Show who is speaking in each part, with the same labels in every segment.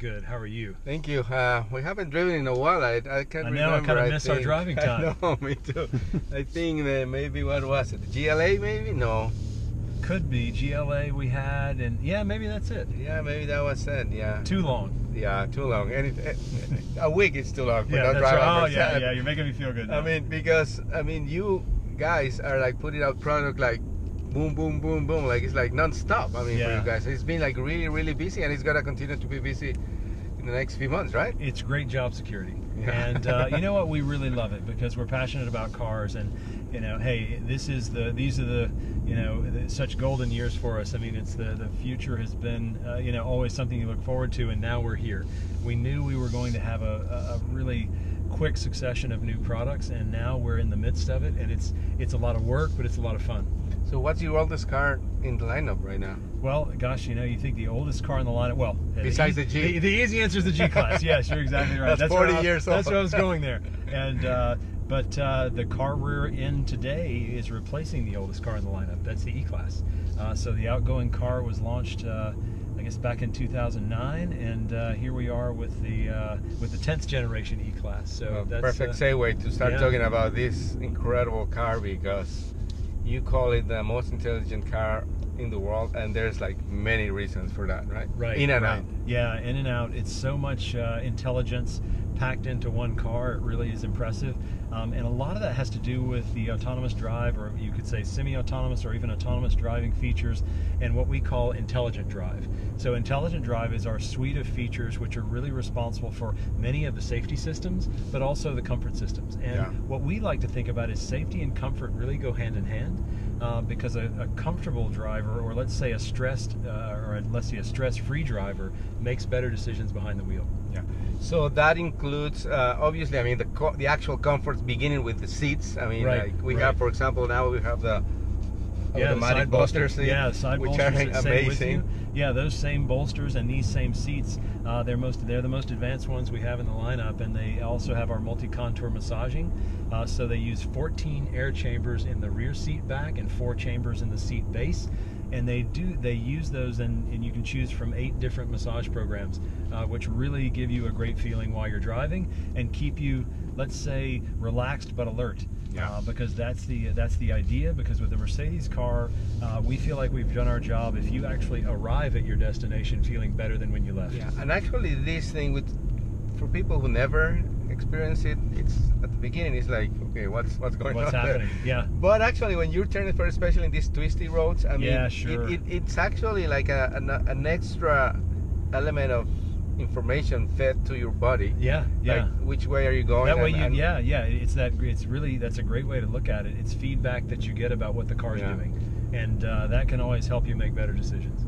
Speaker 1: Bart?
Speaker 2: I'm very good. How are you?
Speaker 1: Thank you. Uh, we haven't driven in a while. I, I can't
Speaker 2: I know, I
Speaker 1: remember.
Speaker 2: kinda miss our driving time.
Speaker 1: I know, me too. I think that maybe what was it? GLA maybe? No.
Speaker 2: Could be GLA we had, and yeah, maybe that's it.
Speaker 1: Yeah, maybe that was it. Yeah.
Speaker 2: Too long.
Speaker 1: Yeah, too long. And it, it- a week is too long.
Speaker 2: Yeah,
Speaker 1: no
Speaker 2: that's right. Oh yeah, yeah. You're making me feel good.
Speaker 1: I mean, because I mean, you guys are like putting out product like boom, boom, boom, boom. Like it's like non-stop. I mean, for you guys, it's been like really, really busy, and it's gonna continue to be busy in the next few months, right?
Speaker 2: it's great job security
Speaker 1: Yeah.
Speaker 2: and uh, you know what we really love it because we're passionate about cars and you know hey this is the these are the you know such golden years for us i mean it's the the future has been uh, you know always something you look forward to and now we're here we knew we were going to have a, a a really quick succession of new products and now we're in the midst of it and it's it's a lot of work but it's a lot of fun
Speaker 1: So, what's your oldest car in the lineup right now?
Speaker 2: Well, gosh, you know, you think the oldest car in the lineup. Well,
Speaker 1: Besides
Speaker 2: the,
Speaker 1: the G.
Speaker 2: The, the easy answer is the G class. yes, you're exactly right.
Speaker 1: That's
Speaker 2: where
Speaker 1: 40
Speaker 2: I-
Speaker 1: years
Speaker 2: That's
Speaker 1: old.
Speaker 2: where I was going there. And uh, but uh, the car we're in today is replacing the oldest car in the lineup. That's the E class. Uh, so the outgoing car was launched. Uh, I guess back in 2009, and uh, here we are with the uh, with the 10th generation E class. So
Speaker 1: Well,
Speaker 2: that's
Speaker 1: perfect
Speaker 2: uh,
Speaker 1: segue to start
Speaker 2: yeah.
Speaker 1: talking about this incredible car because you call it the most intelligent car in the world, and there's like many reasons for that, right?
Speaker 2: Right.
Speaker 1: In and
Speaker 2: right.
Speaker 1: out.
Speaker 2: Yeah, in and out. It's so much uh, intelligence packed into one car. It really is impressive. Um, and a lot of that has to do with the autonomous drive, or you could say semi autonomous or even autonomous driving features, and what we call intelligent drive. So, intelligent drive is our suite of features which are really responsible for many of the safety systems, but also the comfort systems. And
Speaker 1: Yeah.
Speaker 2: what we like to think about is safety and comfort really go hand in hand uh, because a, a comfortable driver, or let's say a stressed, uh, or let's say a stress-free driver, makes better decisions behind the wheel.
Speaker 1: Yeah. So that includes uh, obviously. I mean, the co- the actual comforts beginning with the seats. I mean,
Speaker 2: Right,
Speaker 1: like we
Speaker 2: right.
Speaker 1: have, for example, now we have the
Speaker 2: Yeah, the
Speaker 1: automatic
Speaker 2: side
Speaker 1: bolster
Speaker 2: bolsters. Yeah, side
Speaker 1: which
Speaker 2: bolsters
Speaker 1: are
Speaker 2: that stay with
Speaker 1: amazing.
Speaker 2: Yeah, those same bolsters and these same seats. Uh, they're most they're the most advanced ones we have in the lineup, and they also have our multi-contour massaging. Uh, so they use 14 air chambers in the rear seat back and four chambers in the seat base. And they do they use those, and, and you can choose from eight different massage programs, uh, which really give you a great feeling while you're driving and keep you, let's say, relaxed but alert.
Speaker 1: Yeah.
Speaker 2: Uh, because that's the that's the idea. Because with the Mercedes car, uh, we feel like we've done our job. If you actually arrive at your destination feeling better than when you left.
Speaker 1: Yeah, and actually, this thing with for people who never experience it, it's at the beginning. It's like, okay, what's what's going
Speaker 2: What's
Speaker 1: on there?
Speaker 2: Yeah.
Speaker 1: But actually, when you're turning for, especially in these twisty roads, I mean,
Speaker 2: Yeah,
Speaker 1: it-
Speaker 2: sure.
Speaker 1: it, it's actually like a, an, an extra element of information fed to your body.
Speaker 2: Yeah. Yeah.
Speaker 1: Like which way are you going?
Speaker 2: that way,
Speaker 1: and-
Speaker 2: you,
Speaker 1: and-
Speaker 2: yeah, yeah. It's that. It's really that's a great way to look at it. It's feedback that you get about what the car's
Speaker 1: Yeah.
Speaker 2: doing, and uh, that can always help you make better decisions.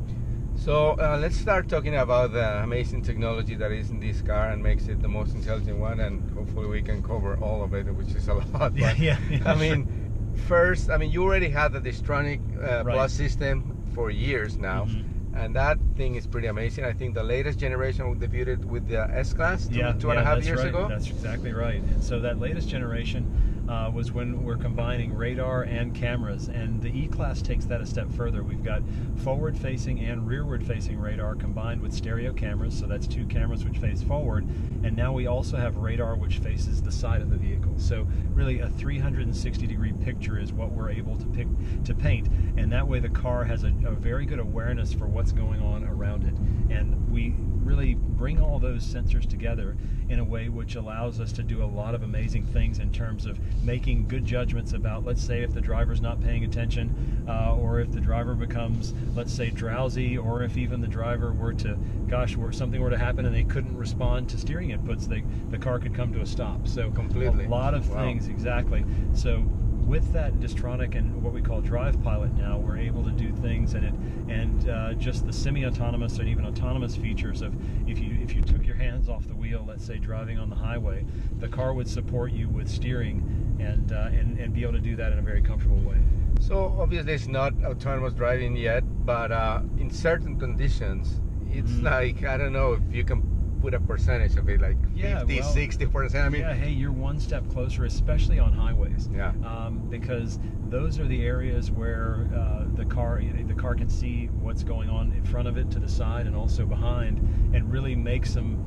Speaker 1: So uh, let's start talking about the amazing technology that is in this car and makes it the most intelligent one, and hopefully we can cover all of it, which is a lot.
Speaker 2: Yeah,
Speaker 1: but,
Speaker 2: yeah, yeah,
Speaker 1: I mean, first, I mean, you already had the Distronic uh,
Speaker 2: Right.
Speaker 1: Plus system for years now.
Speaker 2: Mhm.
Speaker 1: And that thing is pretty amazing. I think the latest generation debuted with the S Class two,
Speaker 2: yeah,
Speaker 1: two and
Speaker 2: yeah,
Speaker 1: a half years
Speaker 2: right.
Speaker 1: ago.
Speaker 2: That's exactly right. And so that latest generation uh, was when we're combining radar and cameras, and the E-Class takes that a step further. We've got forward-facing and rearward-facing radar combined with stereo cameras, so that's two cameras which face forward, and now we also have radar which faces the side of the vehicle. So really, a 360-degree picture is what we're able to pick to paint, and that way the car has a, a very good awareness for what's going on around it, and we really bring all those sensors together in a way which allows us to do a lot of amazing things in terms of making good judgments about, let's say, if the driver's not paying attention, uh, or if the driver becomes, let's say, drowsy, or if even the driver were to, gosh, were something were to happen and they couldn't respond to steering inputs, they, the car could come to a stop. So
Speaker 1: Completely.
Speaker 2: a lot of
Speaker 1: Wow.
Speaker 2: things, exactly. So with that Distronic and what we call Drive Pilot now, we're able to do things in it, and uh, just the semi-autonomous and even autonomous features of if you if you took your hands off the wheel, let's say driving on the highway, the car would support you with steering and uh, and and be able to do that in a very comfortable way.
Speaker 1: So obviously it's not autonomous driving yet, but uh, in certain conditions, it's
Speaker 2: Mhm.
Speaker 1: like I don't know if you can put a percentage of it, like
Speaker 2: Yeah,
Speaker 1: 50,
Speaker 2: well,
Speaker 1: 60 percent. I mean,
Speaker 2: yeah, hey, you're one step closer, especially on highways.
Speaker 1: Yeah.
Speaker 2: Um, because those are the areas where uh, the car the car can see what's going on in front of it, to the side, and also behind, and really make some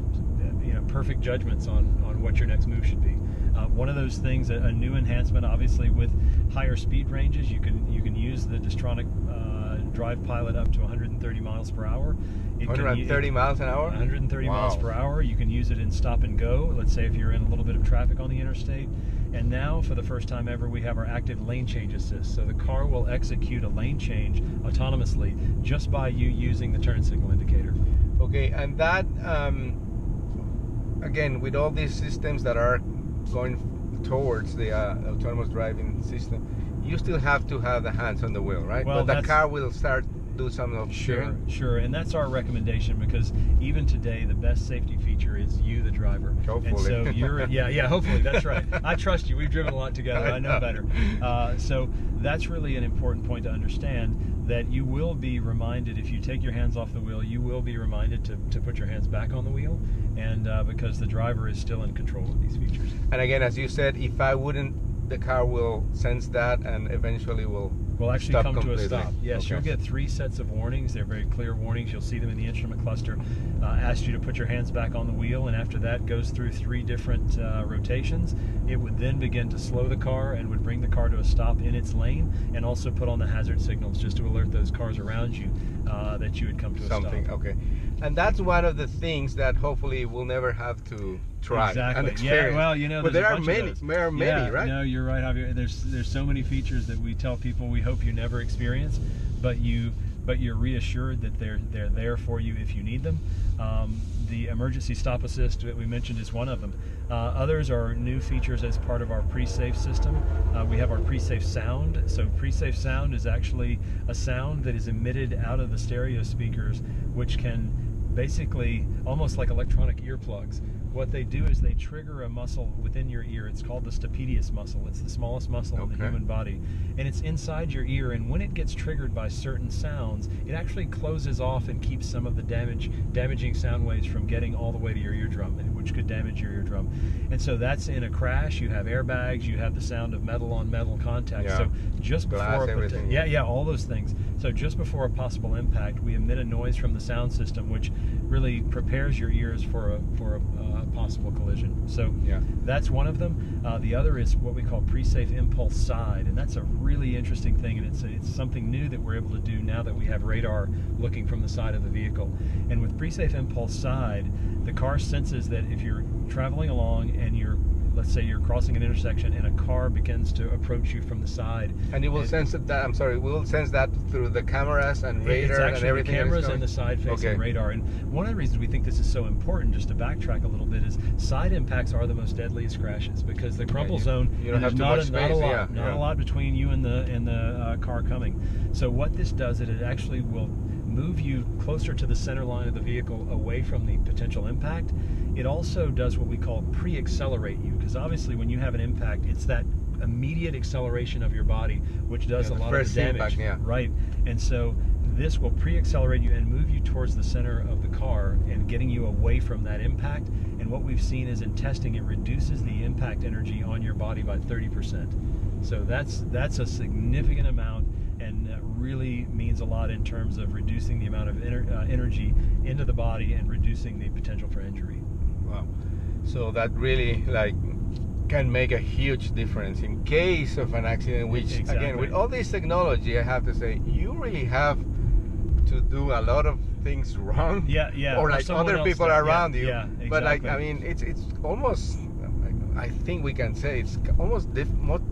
Speaker 2: you know perfect judgments on on what your next move should be. Uh, one of those things, a, a new enhancement, obviously with higher speed ranges, you can you can use the Distronic uh, Drive Pilot up to 130 miles per hour. It can-
Speaker 1: 130
Speaker 2: it-
Speaker 1: miles an hour.
Speaker 2: 130 miles per hour. You can use it in stop and go. Let's say if you're in a little bit of traffic on the interstate. And now, for the first time ever, we have our active lane change assist. So the car will execute a lane change autonomously just by you using the turn signal indicator.
Speaker 1: Okay, and that um, again with all these systems that are going towards the uh, autonomous driving system, you still have to have the hands on the wheel, right?
Speaker 2: Well,
Speaker 1: but the car will start do some of
Speaker 2: Sure,
Speaker 1: steering.
Speaker 2: sure, and that's our recommendation because even today, the best safety feature is you, the driver. And
Speaker 1: Hopefully.
Speaker 2: so you're, yeah, yeah, hopefully that's right. I trust you. We've driven a lot together. I know better. Uh, so that's really an important point to understand that you will be reminded if you take your hands off the wheel, you will be reminded to, to put your hands back on the wheel, and uh, because the driver is still in control of these features.
Speaker 1: And again, as you said, if I wouldn't, the car will sense that and eventually will
Speaker 2: will actually
Speaker 1: stop
Speaker 2: come
Speaker 1: completely.
Speaker 2: to a stop. Yes,
Speaker 1: Okay.
Speaker 2: you'll get three sets of warnings. They're very clear warnings. You'll see them in the instrument cluster. Uh, ask you to put your hands back on the wheel, and after that goes through three different uh, rotations. It would then begin to slow the car and would bring the car to a stop in its lane, and also put on the hazard signals just to alert those cars around you uh, that you had come to a stop.
Speaker 1: something.
Speaker 2: stop.
Speaker 1: Okay, and that's one of the things that hopefully we'll never have to try
Speaker 2: Exactly.
Speaker 1: and experience.
Speaker 2: Yeah. Well, you know,
Speaker 1: but there are many. There are many, right?
Speaker 2: No, you're right, Javier. There's there's so many features that we tell people we hope you never experience, but you but you're reassured that they're they're there for you if you need them. Um, the emergency stop assist that we mentioned is one of them. Uh, others are new features as part of our pre-safe system. Uh, we have our pre-safe sound. So pre-safe sound is actually a sound that is emitted out of the stereo speakers, which can basically almost like electronic earplugs. What they do is they trigger a muscle within your ear. It's called the stapedius muscle. It's the smallest muscle in the human body. And it's inside your ear. And when it gets triggered by certain sounds, it actually closes off and keeps some of the damage, damaging sound waves from getting all the way to your eardrum, which could damage your eardrum. And so that's in a crash. You have airbags. You have the sound of metal on metal contact.
Speaker 1: Yeah.
Speaker 2: So just
Speaker 1: Glass,
Speaker 2: before
Speaker 1: everything.
Speaker 2: yeah, yeah, all those things. So just before a possible impact, we emit a noise from the sound system, which really prepares your ears for a for a uh, possible collision. So
Speaker 1: Yeah.
Speaker 2: that's one of them. Uh, the other is what we call pre-safe impulse side, and that's a really interesting thing, and it's it's something new that we're able to do now that we have radar looking from the side of the vehicle. And with pre-safe impulse side, the car senses that if you're traveling along and you're let's say you're crossing an intersection and a car begins to approach you from the side
Speaker 1: And it will
Speaker 2: it-
Speaker 1: sense that. I'm sorry. We will sense that through the cameras and radar and everything.
Speaker 2: the cameras and the side-facing
Speaker 1: Okay.
Speaker 2: radar. And one of the reasons we think this is so important, just to backtrack a little bit, is side impacts are the most deadliest crashes because the crumple
Speaker 1: you-
Speaker 2: zone.
Speaker 1: you don't have
Speaker 2: not
Speaker 1: much
Speaker 2: a, not a lot,
Speaker 1: yeah,
Speaker 2: not
Speaker 1: yeah.
Speaker 2: a lot between you and the and the uh, car coming. So what this does, is it actually will move you closer to the center line of the vehicle, away from the potential impact. It also does what we call pre-accelerate you, because obviously when you have an impact, it's that immediate acceleration of your body which does
Speaker 1: Yeah,
Speaker 2: a lot of the damage.
Speaker 1: impact, yeah.
Speaker 2: Right. And so this will pre-accelerate you and move you towards the center of the car and getting you away from that impact. And what we've seen is in testing, it reduces the impact energy on your body by 30%. So that's that's a significant amount and uh, really means a lot in terms of reducing the amount of ener- uh, energy into the body and reducing the potential for injury.
Speaker 1: Wow. So that really like can make a huge difference in case of an accident. Which again, with all this technology, I have to say, you really have to do a lot of things wrong.
Speaker 2: Yeah, yeah.
Speaker 1: Or
Speaker 2: or
Speaker 1: like
Speaker 2: someone
Speaker 1: other people
Speaker 2: does. Yeah,
Speaker 1: around you.
Speaker 2: yeah, exactly.
Speaker 1: But like, I mean, it's it's almost. I think we can say it's almost diff-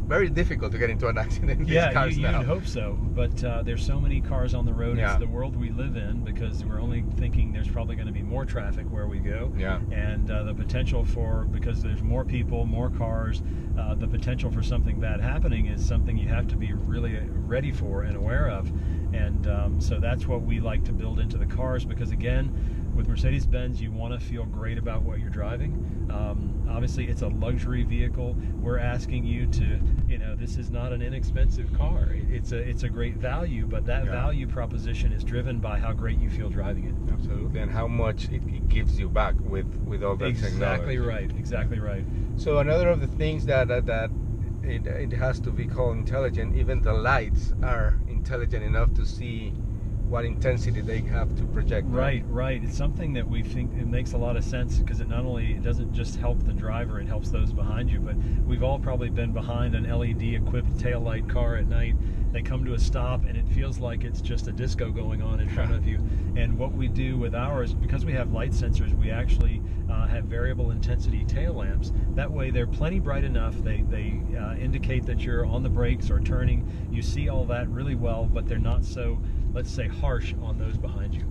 Speaker 1: very difficult to get into an accident in these
Speaker 2: Yeah,
Speaker 1: cars
Speaker 2: you, you'd hope so, but uh, there's so many cars on the road.
Speaker 1: Yeah.
Speaker 2: It's the world we live in because we're only thinking there's probably going to be more traffic where we go.
Speaker 1: Yeah.
Speaker 2: And uh, the potential for because there's more people, more cars, uh, the potential for something bad happening is something you have to be really ready for and aware of. And um, so that's what we like to build into the cars because again, with Mercedes Benz, you want to feel great about what you're driving. Um, obviously, it's a luxury vehicle. We're asking you to, you know, this is not an inexpensive car. It's a it's a great value, but that
Speaker 1: Yeah.
Speaker 2: value proposition is driven by how great you feel driving it.
Speaker 1: Absolutely, and how much it, it gives you back with with all that technology.
Speaker 2: Exactly
Speaker 1: technology.
Speaker 2: right. Exactly right.
Speaker 1: So another of the things that that, that it, it has to be called intelligent. Even the lights are intelligent enough to see what intensity they have to project.
Speaker 2: Right, right. It's something that we think it makes a lot of sense because it not only it doesn't just help the driver, it helps those behind you. But we've all probably been behind an LED equipped taillight car at night. They come to a stop and it feels like it's just a disco going on in front of you. And what we do with ours, because we have light sensors, we actually uh, have variable intensity tail lamps. That way, they're plenty bright enough. They they uh, indicate that you're on the brakes or turning. You see all that really well, but they're not so, let's say, harsh on those behind you.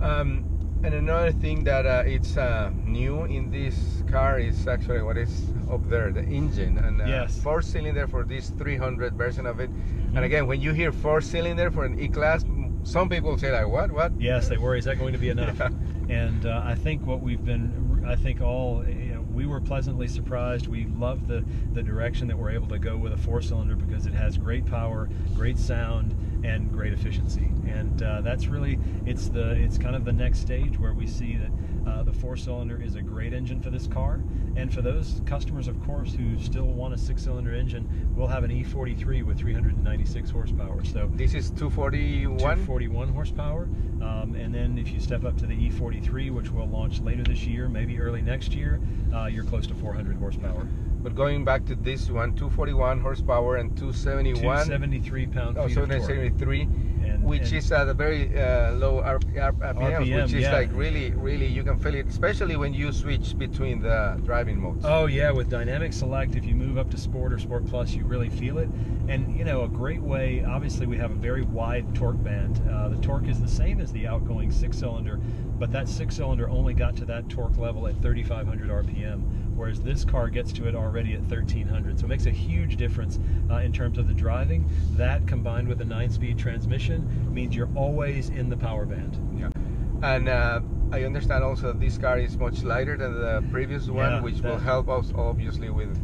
Speaker 1: Um, and another thing that uh, it's uh, new in this car is actually what is up there, the engine, and uh,
Speaker 2: Yes.
Speaker 1: four cylinder for this 300 version of it.
Speaker 2: Mhm.
Speaker 1: And again, when you hear four cylinder for an E-Class, some people say like, what, what?
Speaker 2: Yes, they worry. Is that going to be enough?
Speaker 1: Yeah.
Speaker 2: And uh, I think what we've been, I think all, you know, we were pleasantly surprised. We love the the direction that we're able to go with a four cylinder because it has great power, great sound, and great efficiency. And uh, that's really, it's the, it's kind of the next stage where we see that uh, the four cylinder is a great engine for this car. And for those customers, of course, who still want a six cylinder engine, we'll have an E43 with 396 horsepower. So
Speaker 1: This is 241.
Speaker 2: 241 horsepower. Um, and then if you step up to the E43, which we'll launch later this year, maybe early next year, uh, you're close to 400 horsepower.
Speaker 1: But going back to this one, 241 horsepower and 271.
Speaker 2: 273 pound
Speaker 1: Oh,
Speaker 2: feet of
Speaker 1: 273,
Speaker 2: And-
Speaker 1: which
Speaker 2: and-
Speaker 1: is at a very uh, low R- R- RPMs,
Speaker 2: RPM,
Speaker 1: which is
Speaker 2: yeah.
Speaker 1: like really, really, you can feel it, especially when you switch between the driving modes.
Speaker 2: Oh yeah, with dynamic select, if you move up to sport or sport plus, you really feel it. And you know, a great way. Obviously, we have a very wide torque band. Uh, the torque is the same as the outgoing six-cylinder, but that six-cylinder only got to that torque level at 3,500 RPM, whereas this car gets to it already at 1,300. So it makes a huge difference uh, in terms of the driving. That combined with a nine-speed transmission means you're always in the power band.
Speaker 1: Yeah. And uh, I understand also that this car is much lighter than the previous one,
Speaker 2: Yeah,
Speaker 1: which will help us obviously with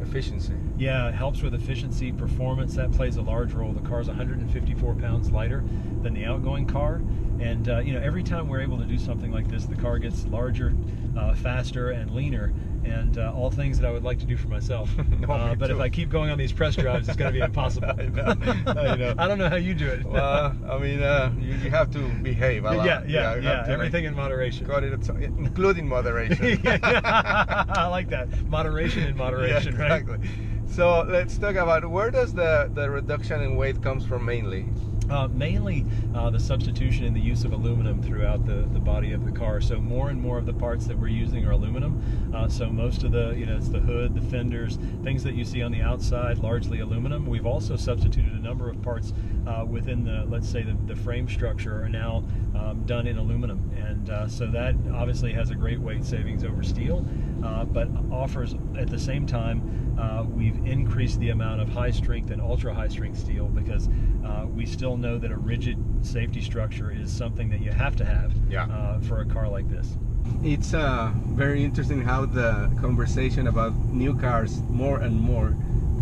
Speaker 1: efficiency.
Speaker 2: Yeah, it helps with efficiency, performance. That plays a large role. The car's 154 pounds lighter than the outgoing car, and uh, you know every time we're able to do something like this, the car gets larger, uh, faster, and leaner. And uh, all things that I would like to do for myself.
Speaker 1: No,
Speaker 2: uh,
Speaker 1: me
Speaker 2: but if. I keep going on these press drives, it's going to be impossible.
Speaker 1: I know, I know.
Speaker 2: I don't know how you do it.
Speaker 1: Well, I mean, uh, you, you have to behave a lot.
Speaker 2: yeah, yeah,
Speaker 1: you
Speaker 2: yeah. Everything
Speaker 1: make-
Speaker 2: in moderation.
Speaker 1: got it, including moderation.
Speaker 2: I like that. Moderation in moderation,
Speaker 1: yeah,
Speaker 2: right?
Speaker 1: exactly. So let's talk about where does the, the reduction in weight comes from mainly?
Speaker 2: Uh, mainly uh, the substitution in the use of aluminum throughout the, the body of the car. So more and more of the parts that we're using are aluminum. Uh, so most of the, you know, it's the hood, the fenders, things that you see on the outside, largely aluminum. We've also substituted a number of parts uh, within the, let's say, the, the frame structure are now um, done in aluminum. And uh, so that obviously has a great weight savings over steel, uh, but offers at the same time uh, we've increased the amount of high strength and ultra high strength steel because uh, we still know that a rigid safety structure is something that you have to have
Speaker 1: Yeah.
Speaker 2: uh, for a car like this.
Speaker 1: It's uh, very interesting how the conversation about new cars more and more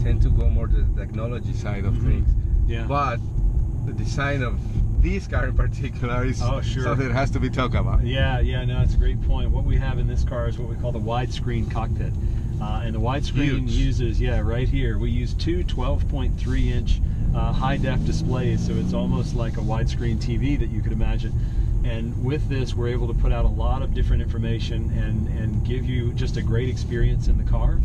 Speaker 1: tend to go more to the technology side of
Speaker 2: Mhm.
Speaker 1: things.
Speaker 2: Yeah.
Speaker 1: But the design of this car in particular is
Speaker 2: Oh, sure.
Speaker 1: something that has to be talked about.
Speaker 2: Yeah, yeah, no, it's a great point. What we have in this car is what we call the widescreen cockpit. Uh, and the widescreen
Speaker 1: Huge.
Speaker 2: uses, yeah, right here, we use two 12.3 inch uh, high def displays, so it's almost like a widescreen TV that you could imagine. And with this, we're able to put out a lot of different information and, and give you just a great experience in the car.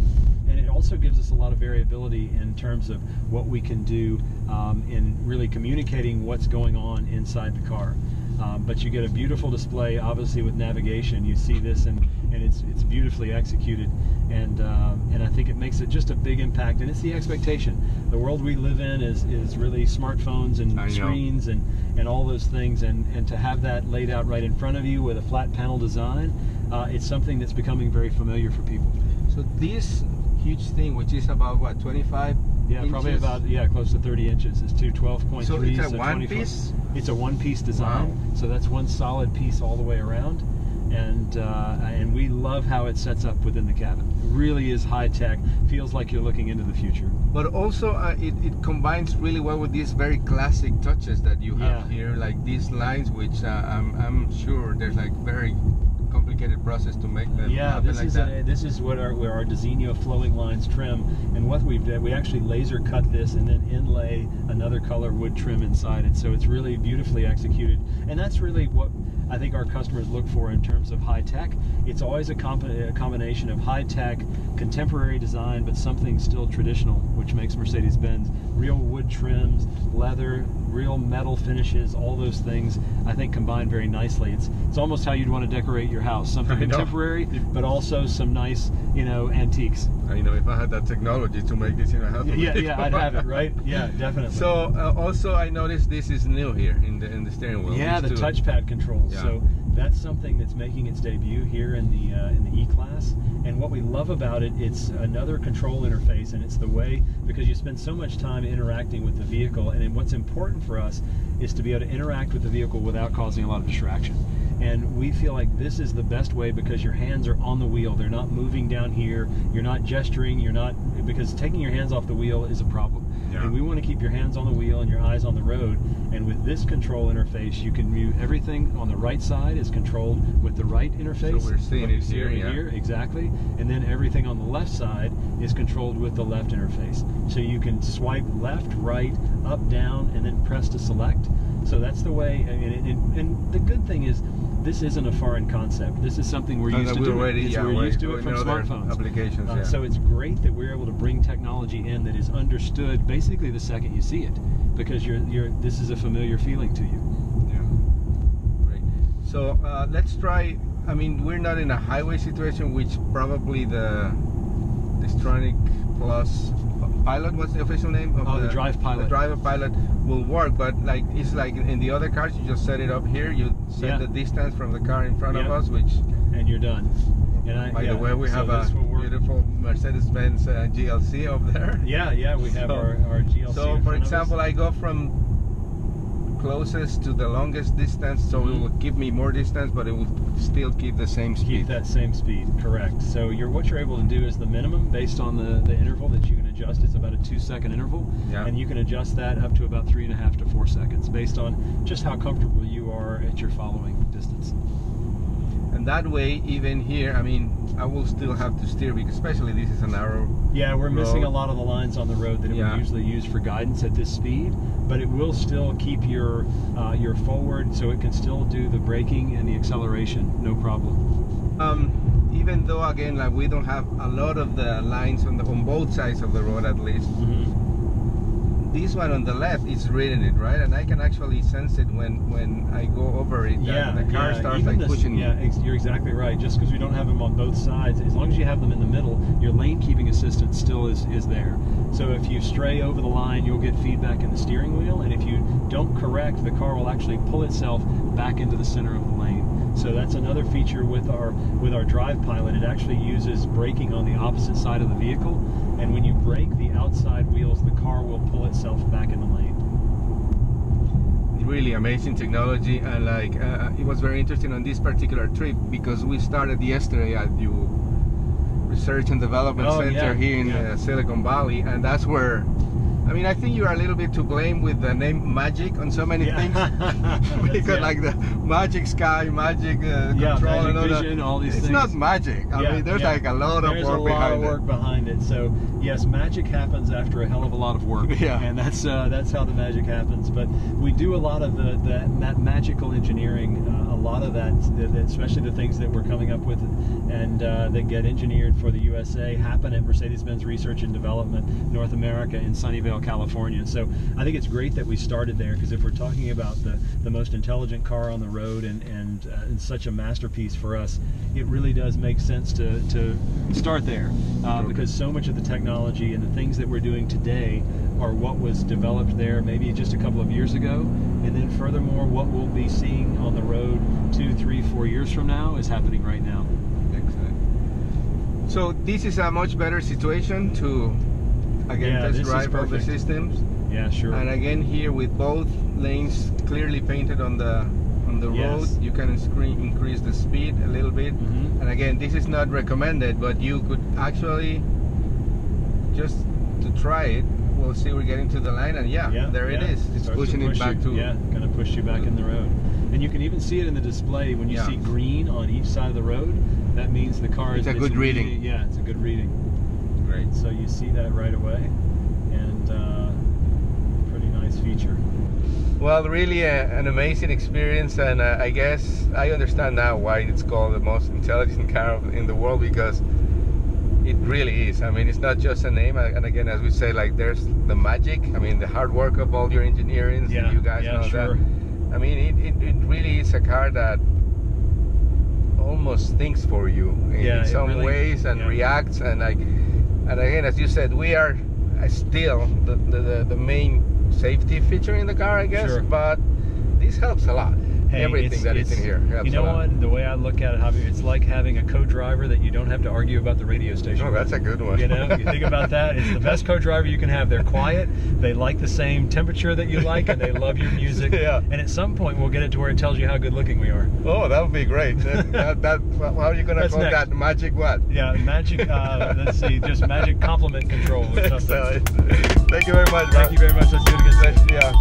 Speaker 2: And it also gives us a lot of variability in terms of what we can do um, in really communicating what's going on inside the car. Um, but you get a beautiful display, obviously with navigation. You see this, and, and it's it's beautifully executed, and um, and I think it makes it just a big impact. And it's the expectation. The world we live in is is really smartphones and
Speaker 1: I know.
Speaker 2: screens and and all those things, and and to have that laid out right in front of you with a flat panel design, uh, it's something that's becoming very familiar for people.
Speaker 1: So this huge thing, which is about what 25
Speaker 2: Yeah, probably about yeah, close to 30 inches. It's two 12.3.
Speaker 1: So it's a
Speaker 2: 20
Speaker 1: one piece.
Speaker 2: It's a one-piece design.
Speaker 1: Wow.
Speaker 2: So that's one solid piece all the way around, and uh, and we love how it sets up within the cabin. It really is high tech. Feels like you're looking into the future.
Speaker 1: But also, uh, it, it combines really well with these very classic touches that you have
Speaker 2: Yeah.
Speaker 1: here, like these lines, which uh, I'm, I'm sure there's like very complicated process to make them
Speaker 2: Yeah,
Speaker 1: happen
Speaker 2: this
Speaker 1: like
Speaker 2: is
Speaker 1: that.
Speaker 2: a, this is what our where our Designo flowing lines trim, and what we've done, we actually laser cut this and then inlay another color wood trim inside it, so it's really beautifully executed, and that's really what I think our customers look for in terms of high tech. It's always a, comp- a combination of high tech, contemporary design, but something still traditional, which makes Mercedes-Benz real wood trims, leather, real metal finishes, all those things. I think combine very nicely. It's it's almost how you'd want to decorate your house, something contemporary, but also some nice, you know, antiques.
Speaker 1: I know if I had that technology to make this in my house.
Speaker 2: Yeah, yeah, I'd have it, right? Yeah, definitely.
Speaker 1: So uh, also, I noticed this is new here in the in the steering wheel.
Speaker 2: yeah, the touchpad controls.
Speaker 1: Yeah.
Speaker 2: So that's something that's making its debut here in the uh, in the E-Class. And what we love about it, it's another control interface, and it's the way because you spend so much time interacting with the vehicle. And what's important for us is to be able to interact with the vehicle without causing a lot of distraction. And we feel like this is the best way because your hands are on the wheel. They're not moving down here. You're not gesturing. You're not because taking your hands off the wheel is a problem.
Speaker 1: Yeah.
Speaker 2: And we want to keep your hands on the wheel and your eyes on the road. And with this control interface, you can mute everything on the right side is controlled with the right interface.
Speaker 1: So we're seeing it here, yeah.
Speaker 2: here, exactly. And then everything on the left side is controlled with the left interface. So you can swipe left, right, up, down, and then press to select. So that's the way. I mean, and, and the good thing is, this isn't a foreign concept. This is something we're
Speaker 1: And
Speaker 2: used to
Speaker 1: we
Speaker 2: doing.
Speaker 1: already, yeah,
Speaker 2: we're
Speaker 1: we-
Speaker 2: used to it from smartphones.
Speaker 1: applications,
Speaker 2: Uh,
Speaker 1: yeah.
Speaker 2: So it's great that we're able to bring technology in that is understood basically the second you see it, because you're you're this is a familiar feeling to you.
Speaker 1: Yeah. Great. So uh, let's try. I mean, we're not in a highway situation, which probably the Distronic Plus Pilot. What's the official name of
Speaker 2: Oh, the Drive Pilot.
Speaker 1: The Drive Pilot will work, but like it's like in the other cars, you just set it up here. You set
Speaker 2: Yeah.
Speaker 1: the distance from the car in front of us, which.
Speaker 2: and you're done. And I,
Speaker 1: By
Speaker 2: yeah,
Speaker 1: the way, we
Speaker 2: so
Speaker 1: have a
Speaker 2: this will work.
Speaker 1: beautiful Mercedes-Benz uh, GLC up there.
Speaker 2: Yeah, yeah, we have
Speaker 1: So-
Speaker 2: our, our GLC.
Speaker 1: So, for example, I go from closest to the longest distance, so it mm-hmm. will give me more distance, but it will still keep the same speed.
Speaker 2: keep that same speed, correct. So you're what you're able to do is the minimum based on the, the interval that you can adjust. It's about a two second interval,
Speaker 1: Yeah.
Speaker 2: and you can adjust that up to about three and a half to four seconds based on just how comfortable you are at your following distance.
Speaker 1: And that way, even here, I mean, I will still have to steer because, especially this is a narrow.
Speaker 2: Yeah, we're missing a lot of the lines on the road that it
Speaker 1: Yeah.
Speaker 2: would usually use for guidance at this speed, but it will still keep your uh, your forward, so it can still do the braking and the acceleration, no problem.
Speaker 1: Um, even though, again, like we don't have a lot of the lines on the on both sides of the road, at least. This one on the left is reading it right, and I can actually sense it when when I go over it.
Speaker 2: Yeah,
Speaker 1: the car
Speaker 2: yeah,
Speaker 1: starts
Speaker 2: even
Speaker 1: like
Speaker 2: this-
Speaker 1: pushing
Speaker 2: Yeah, ex- you're exactly right. Just because we don't have them on both sides, as long as you have them in the middle, your lane keeping assistance still is, is there. So if you stray over the line, you'll get feedback in the steering wheel, and if you don't correct, the car will actually pull itself back into the center of the lane. So that's another feature with our with our Drive Pilot. It actually uses braking on the opposite side of the vehicle, and when you brake the outside wheels, the car will pull itself back in the lane.
Speaker 1: really amazing technology and like uh, it was very interesting on this particular trip because we started yesterday at the research and development
Speaker 2: Oh,
Speaker 1: center
Speaker 2: yeah,
Speaker 1: here in
Speaker 2: yeah.
Speaker 1: uh, Silicon Valley and that's where I mean I think you are a little bit to blame with the name magic on so many
Speaker 2: Yeah.
Speaker 1: things because
Speaker 2: Yeah.
Speaker 1: like the magic sky magic uh,
Speaker 2: Yeah,
Speaker 1: control
Speaker 2: magic
Speaker 1: and all that.
Speaker 2: vision, all these
Speaker 1: it's
Speaker 2: things.
Speaker 1: not magic I
Speaker 2: Yeah,
Speaker 1: mean there's like a lot of
Speaker 2: There's
Speaker 1: work
Speaker 2: a lot
Speaker 1: behind
Speaker 2: of work
Speaker 1: it
Speaker 2: behind it. So yes, magic happens after a hell of a lot of work.
Speaker 1: Yeah.
Speaker 2: and that's uh, that's how the magic happens. But we do a lot of the, the ma- magical engineering. Uh, lot of that, especially the things that we're coming up with, and uh, that get engineered for the USA, happen at Mercedes-Benz Research and Development North America in Sunnyvale, California. So I think it's great that we started there because if we're talking about the, the most intelligent car on the road and and, uh, and such a masterpiece for us, it really does make sense to to start there uh, because so much of the technology and the things that we're doing today are what was developed there maybe just a couple of years ago, and then furthermore, what we'll be seeing on the road two, three, four years from now is happening right now.
Speaker 1: Excellent. So this is a much better situation to again
Speaker 2: Yeah,
Speaker 1: test drive of the systems.
Speaker 2: Yeah, sure.
Speaker 1: And again here with both lanes clearly painted on the on the
Speaker 2: Yes.
Speaker 1: road, you can screen, increase the speed a little bit.
Speaker 2: Mhm.
Speaker 1: And again, this is not recommended, but you could actually just to try it. We'll see we're getting to the line, and yeah,
Speaker 2: Yeah,
Speaker 1: there it
Speaker 2: yeah.
Speaker 1: is. It's
Speaker 2: Starts to
Speaker 1: pushing it back
Speaker 2: you,
Speaker 1: to
Speaker 2: yeah, going to push you back in the road. And you can even see it in the display when you
Speaker 1: Yeah.
Speaker 2: see green on each side of the road. That means the car
Speaker 1: It's
Speaker 2: is
Speaker 1: a good reading.
Speaker 2: immediate- Yeah, it's a good reading.
Speaker 1: great.
Speaker 2: So you see that right away, and uh, pretty nice feature.
Speaker 1: Well, really a, an amazing experience, and uh, I guess I understand now why it's called the most intelligent car in the world because it really is. I mean, it's not just a name, and again, as we say, like there's the magic. I mean, the hard work of all your engineering.
Speaker 2: Yeah,
Speaker 1: you guys
Speaker 2: yeah,
Speaker 1: know
Speaker 2: sure.
Speaker 1: that. I mean, it, it, it really is a car that almost thinks for you in,
Speaker 2: Yeah,
Speaker 1: in some
Speaker 2: really-
Speaker 1: ways and
Speaker 2: yeah.
Speaker 1: reacts and like and again as you said we are uh, still the, the, the, the main safety feature in the car i guess
Speaker 2: Sure.
Speaker 1: but this helps a lot
Speaker 2: Hey,
Speaker 1: everything
Speaker 2: it's-
Speaker 1: that is in here helps
Speaker 2: You know what? The way I look at it, Javier, it's like having a co-driver that you don't have to argue about the radio station.
Speaker 1: oh that's a good one
Speaker 2: You know, you think about that. It's the best co-driver you can have. They're quiet. They like the same temperature that you like, and they love your music.
Speaker 1: Yeah.
Speaker 2: And at some point, we'll get it to where it tells you how good looking we are.
Speaker 1: oh that would be great that, that, that, how are you gonna call
Speaker 2: next.
Speaker 1: that magic what
Speaker 2: Yeah, magic. Uh, let's see, just magic compliment control or something.
Speaker 1: Thank you very much
Speaker 2: Thank you very much. Let's do it again.
Speaker 1: yeah